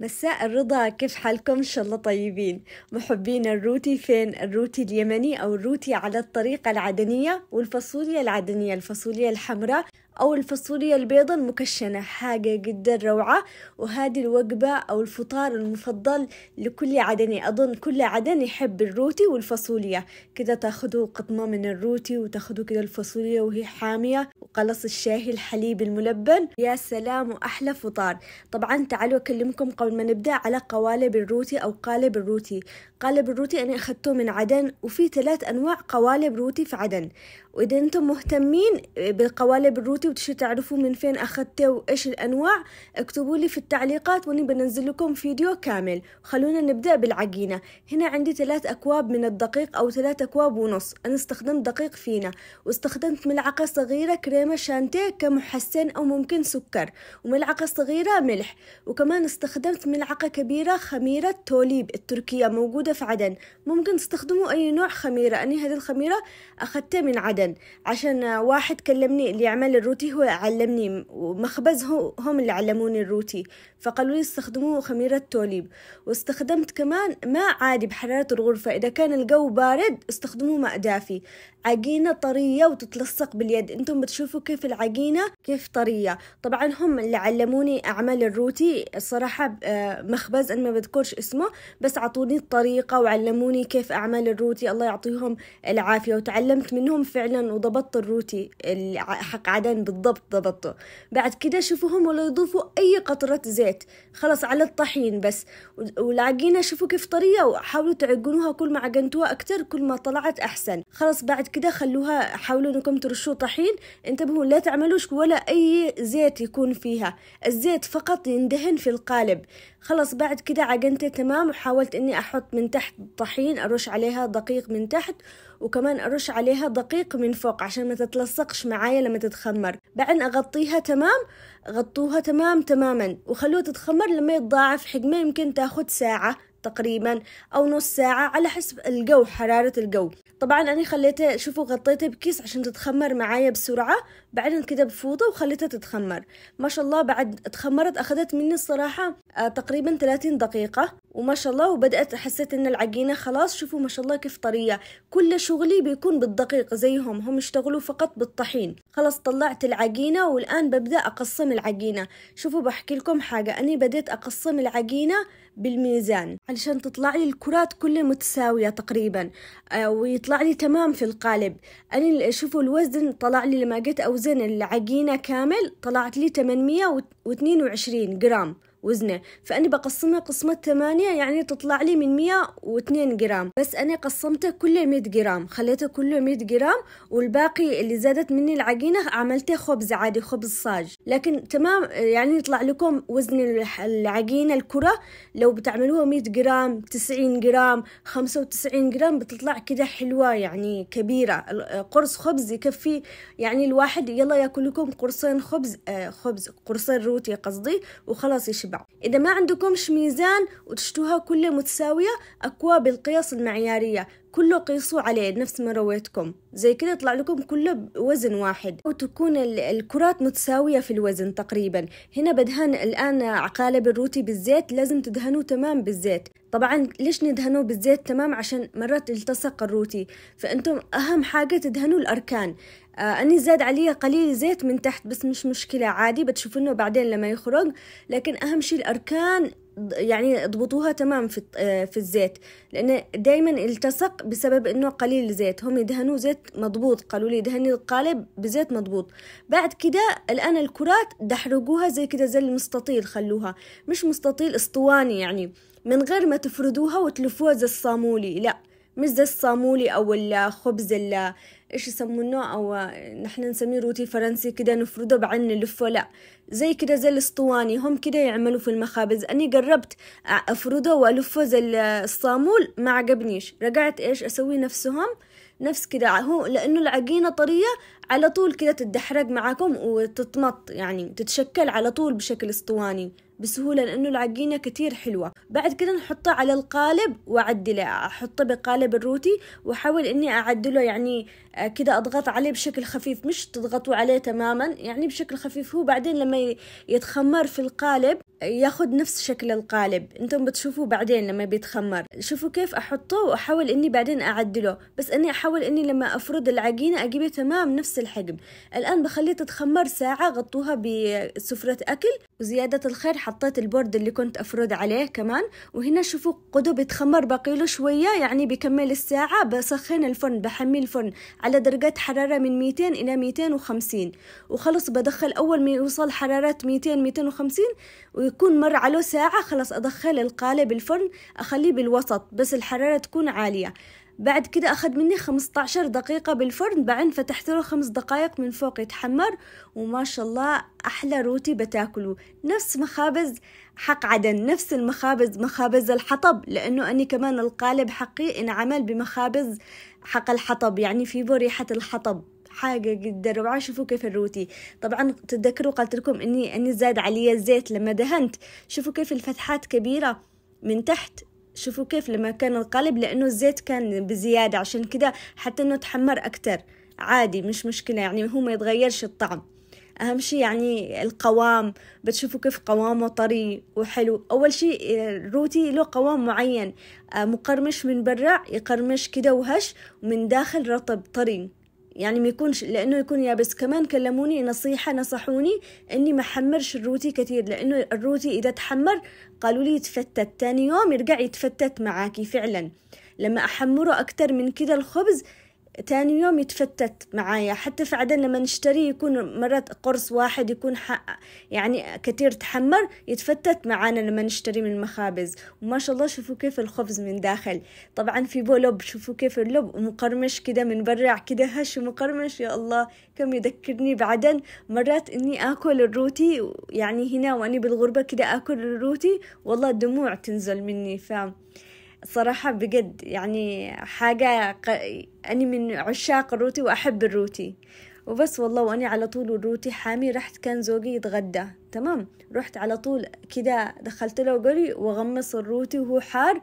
مساء الرضا كيف حالكم؟ إن شاء الله طيبين. محبين الروتي فين؟ الروتي اليمني أو الروتي على الطريقة العدنية والفاصوليا العدنية الفاصوليا الحمراء أو الفاصوليا البيضة المكشنة. حاجة جدا روعة. وهذه الوجبة أو الفطار المفضل لكل عدني. أظن كل عدن يحب الروتي والفاصوليا. كده تاخدوا قطمة من الروتي وتاخدوا كده الفاصوليا وهي حامية. وقلص الشاهي الحليب الملبن. يا سلام وأحلى فطار. طبعا تعالوا أكلمكم قبل ما نبدأ على قوالب الروتي أو قالب الروتي. قالب الروتي أنا أخذته من عدن وفي ثلاث أنواع قوالب روتي في عدن. وإذا أنتم مهتمين بالقوالب الروتي وتشي تعرفوا من فين أخذته وإيش الأنواع اكتبوا لي في التعليقات وأني بنزل لكم فيديو كامل. خلونا نبدأ بالعجينة. هنا عندي ثلاث أكواب من الدقيق أو ثلاث أكواب ونص. أنا استخدمت دقيق فينا. واستخدمت ملعقة صغيرة كريمة شانتيه كمحسن أو ممكن سكر. وملعقة صغيرة ملح. وكمان استخدمت ملعقة كبيرة خميرة توليب التركية موجودة في عدن. ممكن تستخدموا أي نوع خميرة. أنا هذه الخميرة أخذتها من عدن. عشان واحد كلمني اللي يعمل الروتي هو علمني. ومخبز هم اللي علموني الروتي. فقالوا لي استخدموا خميرة توليب. واستخدمت كمان ماء عادي بحرارة الغرفة. إذا كان الجو بارد استخدموا ماء دافي. عجينة طرية وتتلصق باليد. أنتم بتشوفوا كيف العجينة كيف طرية. طبعا هم اللي علموني أعمل الروتي. الصراحة مخبز أنا ما بذكرش اسمه بس عطوني الطريقة وعلموني كيف أعمل الروتي. الله يعطيهم العافية وتعلمت منهم فعلا وضبطت الروتي حق عدن بالضبط ضبطته. بعد كده شوفوهم ولا يضيفوا أي قطرة زيت. خلص على الطحين بس. والعجينة شوفوا كيف طرية وحاولوا تعجنوها كل ما عجنتوها أكتر كل ما طلعت أحسن. خلص بعد كده خلوها حاولوا إنكم ترشوا طحين. انتبهوا لا تعملوش ولا أي زيت يكون فيها. الزيت فقط يندهن في القالب. خلص بعد كده عجنته تمام وحاولت إني أحط من تحت طحين أرش عليها دقيق من تحت وكمان أرش عليها دقيق من فوق عشان ما تتلصقش معايا لما تتخمر. بعدين أغطيها تمام غطوها تمام تماما وخلوها تتخمر لما يتضاعف حجمه يمكن تاخد ساعة تقريبا أو نص ساعة على حسب الجو حرارة الجو. طبعا أنا خليتها شوفوا غطيتها بكيس عشان تتخمر معايا بسرعة بعدين كده بفوطة وخليتها تتخمر. ما شاء الله بعد تخمرت أخذت مني الصراحة آه تقريبا 30 دقيقة. وما شاء الله وبدأت حسيت إن العجينة خلاص شوفوا ما شاء الله كيف طرية. كل شغلي بيكون بالدقيق زيهم هم يشتغلوا فقط بالطحين. خلاص طلعت العجينة والآن ببدأ أقسم العجينة. شوفوا بحكي لكم حاجة أنا بديت أقسم العجينة بالميزان. علشان تطلع لي الكرات كلها متساوية تقريبا. آه ويطلع لي تمام في القالب. أنا شوفوا الوزن طلع لي لما جيت أوزن العجينة كامل طلعت لي 822 جرام. وزنه. فأني بقسمها قسمة ثمانية يعني تطلع لي من مية واتنين جرام. بس أنا قسمته كله مية جرام خليته كله مية جرام والباقي اللي زادت مني العجينة عملته خبز عادي خبز صاج. لكن تمام يعني يطلع لكم وزن العجينة الكرة. لو بتعملوها مية جرام تسعين جرام خمسة وتسعين جرام بتطلع كده حلوة يعني كبيرة. قرص خبز يكفي يعني الواحد يلا ياكل لكم قرصين خبز آه خبز قرصين روتي قصدي وخلاص يشبع. إذا ما عندكمش ميزان وتشتوها كلها متساوية أكواب القياس المعيارية. كله قيسوا عليه نفس ما رويتكم. زي كده يطلع لكم كله وزن واحد. وتكون الكرات متساوية في الوزن تقريبا. هنا بدهن الآن عقالب الروتي بالزيت لازم تدهنوه تمام بالزيت. طبعا ليش ندهنوه بالزيت تمام؟ عشان مرات يلتصق الروتي. فأنتم أهم حاجة تدهنوا الأركان. آه أني زاد عليه قليل زيت من تحت بس مش مشكلة. عادي بتشوفونه بعدين لما يخرج. لكن أهم شيء الأركان يعني اضبطوها تمام في في الزيت لأنه دائما التصق بسبب إنه قليل زيت هم يدهنوا زيت مضبوط قالوا لي دهني القالب بزيت مضبوط. بعد كده الآن الكرات دحرجوها زي كده زي المستطيل خلوها مش مستطيل اسطواني يعني من غير ما تفردوها وتلفوها زي الصامولي لا. مش زي الصامولي أو الخبز إيش يسمونه؟ أو نحن نسميه روتي فرنسي كده نفرده بعدين نلفه. لا زي كده زي الاسطواني. هم كده يعملوا في المخابز. أني جربت أفرده وألفه زي الصامول ما عجبنيش. رجعت إيش أسوي نفسهم؟ نفس كده. هو لأنه العجينة طرية على طول كده تتدحرج معاكم وتتمط يعني تتشكل على طول بشكل اسطواني بسهولة لأنه العجينة كتير حلوة. بعد كده نحطها على القالب وأعدله أحطه بقالب الروتي وأحاول إني أعدله يعني آه، كده أضغط عليه بشكل خفيف مش تضغطوا عليه تماما يعني بشكل خفيف. هو بعدين لما يتخمر في القالب ياخد نفس شكل القالب. أنتم بتشوفوا بعدين لما بيتخمر. شوفوا كيف أحطه وأحاول إني بعدين أعدله. بس اني أحاول إني لما أفرد العجينة أجيبه تمام نفس الحجم. الآن بخليه تتخمر ساعة غطوها بسفرة أكل. وزيادة الخير حطيت البورد اللي كنت أفرد عليه كمان. وهنا شوفوا قدو بيتخمر باقيله شوية يعني بكمل الساعة. بسخن الفرن بحمي الفرن على درجات حرارة من 200 إلى 250 وخلص بدخل أول ما يوصل حرارة 200 250 ويكون مر عليه ساعة خلاص أدخل القالب الفرن أخليه بالوسط بس الحرارة تكون عالية. بعد كده أخذ مني 15 دقيقة بالفرن بعدين فتحت له خمس دقائق من فوق يتحمر وما شاء الله أحلى روتي بتاكلوا نفس مخابز حق عدن نفس المخابز مخابز الحطب لأنه أني كمان القالب حقي انعمل بمخابز حق الحطب يعني في ريحة الحطب. حاجة جدا روعة شوفوا كيف الروتي. طبعا تتذكروا قلت لكم اني إني زاد علي الزيت لما دهنت. شوفوا كيف الفتحات كبيرة من تحت. شوفوا كيف لما كان القالب لأنه الزيت كان بزيادة عشان كده حتى إنه تحمر أكتر. عادي مش مشكلة يعني هو ما يتغيرش الطعم. أهم شي يعني القوام بتشوفوا كيف قوامه طري وحلو. أول شي الروتي له قوام معين آه، مقرمش من برا يقرمش كده وهش ومن داخل رطب طري. يعني ما يكونش لأنه يكون يابس. كمان كلموني نصيحة نصحوني إني ما حمرش الروتي كثير لأنه الروتي إذا تحمر قالوا لي يتفتت. تاني يوم يرجع يتفتت معاكي فعلا. لما أحمره أكتر من كده الخبز تاني يوم يتفتت معايا. حتى في عدن لما نشتري يكون مرات قرص واحد يكون يعني كتير تحمر يتفتت معانا لما نشتري من المخابز. وما شاء الله شوفوا كيف الخبز من داخل. طبعا في بو لب شوفوا كيف اللب مقرمش كده من برا كده هش ومقرمش. يا الله كم يذكرني بعدن. مرات إني آكل الروتي يعني هنا واني بالغربة كده آكل الروتي والله دموع تنزل مني فاهم؟ صراحة بجد يعني حاجة ق... أني من عشاق الروتي وأحب الروتي. وبس والله وأني على طول الروتي حامي رحت كان زوجي يتغدى. تمام؟ رحت على طول كده دخلت له قري وغمس الروتي وهو حار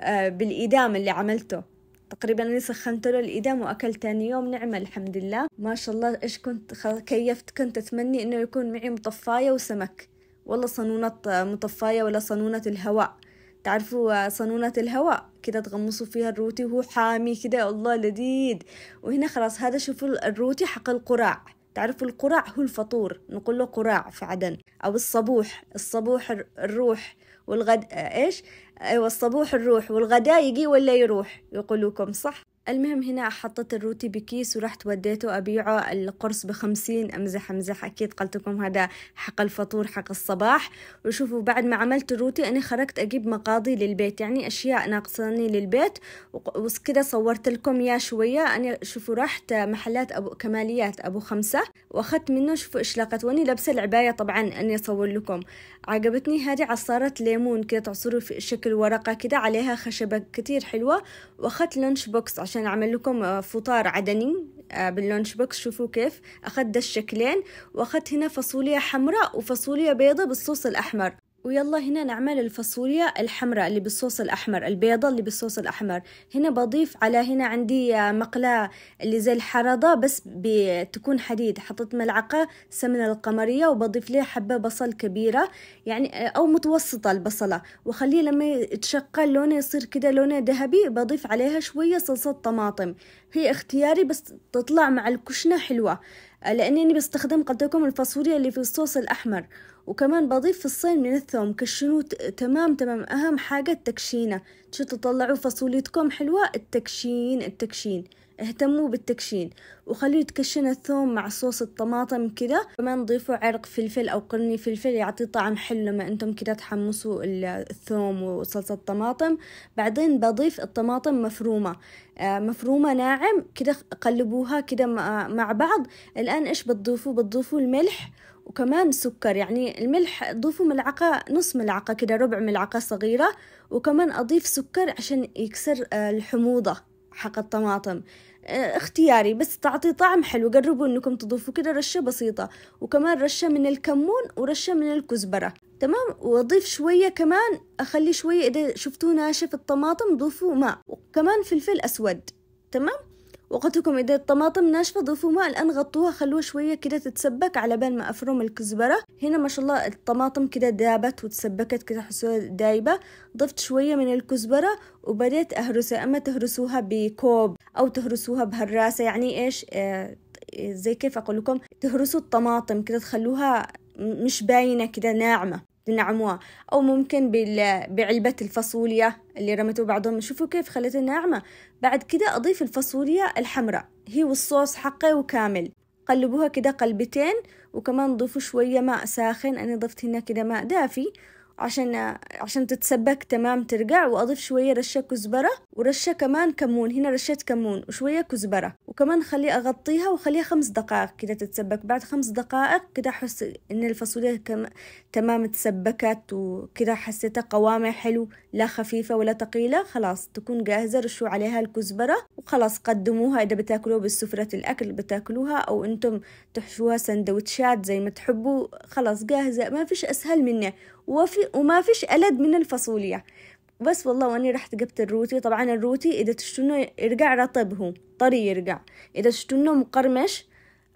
آه بالإيدام اللي عملته. تقريبا أنا سخنت له الإيدام وأكل تاني يوم نعمة الحمد لله. ما شاء الله إيش كنت كيفت كنت أتمني إنه يكون معي مطفاية وسمك. والله صنونة مطفاية ولا صنونة الهواء. تعرفوا صنونة الهواء كده تغمسوا فيها الروتي وهو حامي كده الله لذيذ. وهنا خلاص هذا شوفوا الروتي حق القراع تعرفوا القراع هو الفطور نقول له قراع في عدن أو الصبوح الصبوح الروح والغد إيش؟ أيوه الصبوح الروح والغداء يجي ولا يروح؟ يقولوكم صح؟ المهم هنا حطيت الروتي بكيس ورحت وديته أبيعه. القرص بخمسين أمزح أمزح. أكيد قلت لكم هذا حق الفطور حق الصباح. وشوفوا بعد ما عملت الروتي أنا خرجت أجيب مقاضي للبيت يعني أشياء ناقصاني للبيت. وكده صورت لكم يا شوية. أنا شوفوا رحت محلات أبو كماليات أبو خمسة. وأخذت منه شوفوا إيش لقيت وأني لابسة العباية طبعا أني أصور لكم. عجبتني هذه عصارة ليمون كده تعصروا في شكل ورقة كده عليها خشبة كتير حلوة. وأخذت lunch box عشان أعمل لكم آه، فطار عدني آه، بال lunch box. شوفوا كيف. أخذت الشكلين وأخذت هنا فاصوليا حمراء وفاصوليا بيضة بالصوص الأحمر. ويلا هنا نعمل الفاصوليا الحمراء اللي بالصوص الأحمر البيضة اللي بالصوص الأحمر. هنا بضيف على هنا عندي مقلاة اللي زي الحرضة بس بتكون حديد. حطيت ملعقة سمنة القمرية وبضيف لها حبة بصل كبيرة يعني أو متوسطة البصلة. وخليه لما يتشقل لونه يصير كده لونه ذهبي بضيف عليها شوية صلصة طماطم. هي اختياري بس تطلع مع الكشنة حلوة لأني بستخدم قلت لكم الفاصوليا اللي في الصوص الأحمر. وكمان بضيف في الصين من الثوم كشنوه تمام تمام. أهم حاجة التكشينة. شو تطلعوا فاصوليتكم حلوة؟ التكشين التكشين. اهتموا بالتكشين. وخليه يتكشن الثوم مع صوص الطماطم كده. كمان ضيفوا عرق فلفل أو قرني فلفل يعطي طعم حلو لما أنتم كده تحمصوا الثوم وصلصة الطماطم. بعدين بضيف الطماطم مفرومة. آه، مفرومة ناعم كده قلبوها كده مع بعض. الآن إيش بتضيفوا؟ بتضيفوا الملح وكمان سكر يعني الملح ضيفوا ملعقة نص ملعقة كده ربع ملعقة صغيرة وكمان أضيف سكر عشان يكسر آه، الحموضة حق الطماطم. آه اختياري بس تعطي طعم حلو جربوا إنكم تضيفوا كده رشة بسيطة. وكمان رشة من الكمون ورشة من الكزبرة. تمام؟ وأضيف شوية كمان أخلي شوية إذا شفتوه ناشف الطماطم ضيفوا ماء. وكمان فلفل أسود. تمام؟ وقتكم إذا الطماطم ناشفة ضيفوا ماء. الآن غطوها خلوها شوية كده تتسبك على بال ما أفرم الكزبرة. هنا ما شاء الله الطماطم كده دابت وتسبكت كده حسوها دايبة. ضفت شوية من الكزبرة وبديت أهرسها. أما تهرسوها بكوب أو تهرسوها بهراسة يعني إيش؟ آه زي كيف أقول لكم؟ تهرسوا الطماطم كده تخلوها مش باينة كده ناعمة. تنعموها أو ممكن بعلبة الفاصوليا اللي رميتوه بعضهم. شوفوا كيف خليتها ناعمة بعد كده أضيف الفاصوليا الحمراء. هي والصوص حقه وكامل. قلبوها كده قلبتين وكمان ضيفوا شوية ماء ساخن. أنا ضفت هنا كده ماء دافي. عشان عشان تتسبك تمام ترجع وأضيف شوية رشة كزبرة ورشة كمان كمون. هنا رشة كمون وشوية كزبرة وكمان خليه أغطيها وخليها خمس دقائق كده تتسبك. بعد خمس دقائق كده أحس إن الفاصوليا كم... تمام تسبكت وكده حسيتها قوامها حلو لا خفيفة ولا ثقيله خلاص تكون جاهزة رشوا عليها الكزبرة وخلاص قدموها. إذا بتاكلوها بالسفرة الأكل بتاكلوها أو أنتم تحشوها سندوتشات زي ما تحبوا خلاص جاهزة ما فيش أسهل منه. وفي وما فيش ألد من الفاصوليا. بس والله وأني رحت جبت الروتي. طبعا الروتي إذا تشتونه يرجع رطب هو طري يرجع. إذا تشتونه مقرمش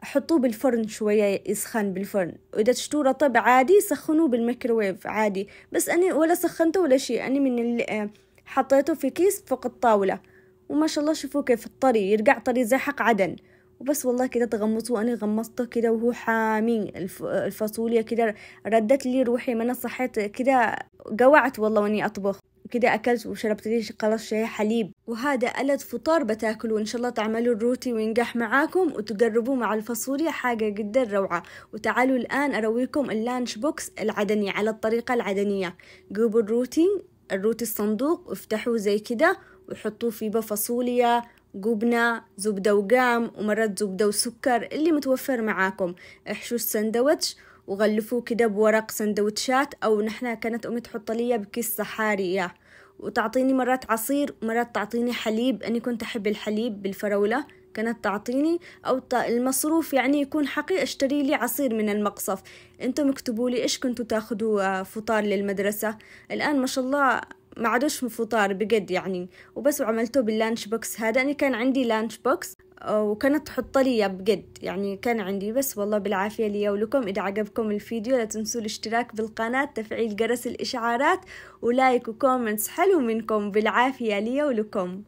حطوه بالفرن شوية يسخن بالفرن. وإذا تشتوه رطب عادي سخنوه بالميكروويف عادي. بس أنا ولا سخنته ولا شيء. أنا من اللي حطيته في كيس فوق الطاولة. وما شاء الله شوفوا كيف الطري يرجع طري زي حق عدن. وبس والله كده تغمصه وأنا غمصته كده وهو حامي الفاصوليا كده ردت لي روحي ما أنا صحيت كده جوعت والله وإني أطبخ. كده أكلت وشربت لي خلاص شاي حليب. وهذا ألذ فطار بتاكلوا إن شاء الله. تعملوا الروتي وينجح معاكم وتجربوه مع الفاصوليا حاجة جدا روعة. وتعالوا الآن أرويكم ال lunch box العدني على الطريقة العدنية. جيبوا الروتي الروتي الصندوق وافتحوه زي كده وحطوه فيه فاصوليا جبنة زبدة وقام ومرات زبدة وسكر اللي متوفر معاكم. احشوا السندوتش وغلفوه كده بورق سندوتشات أو نحنا كانت أمي تحط لي بكيس صحاري وتعطيني مرات عصير ومرات تعطيني حليب. أني كنت أحب الحليب بالفراولة كانت تعطيني. أو المصروف يعني يكون حقي أشتري لي عصير من المقصف. أنتم اكتبوا لي إيش كنتوا تاخدوا فطار للمدرسة. الآن ما شاء الله ما عادوش فطار بجد يعني. وبس وعملته بال lunch box هذا. أنا كان عندي lunch box وكانت تحط لي بجد يعني كان عندي. بس والله بالعافية لي ولكم. إذا عجبكم الفيديو لا تنسوا الاشتراك بالقناة تفعيل جرس الإشعارات و like و comments حلو منكم. بالعافية لي ولكم.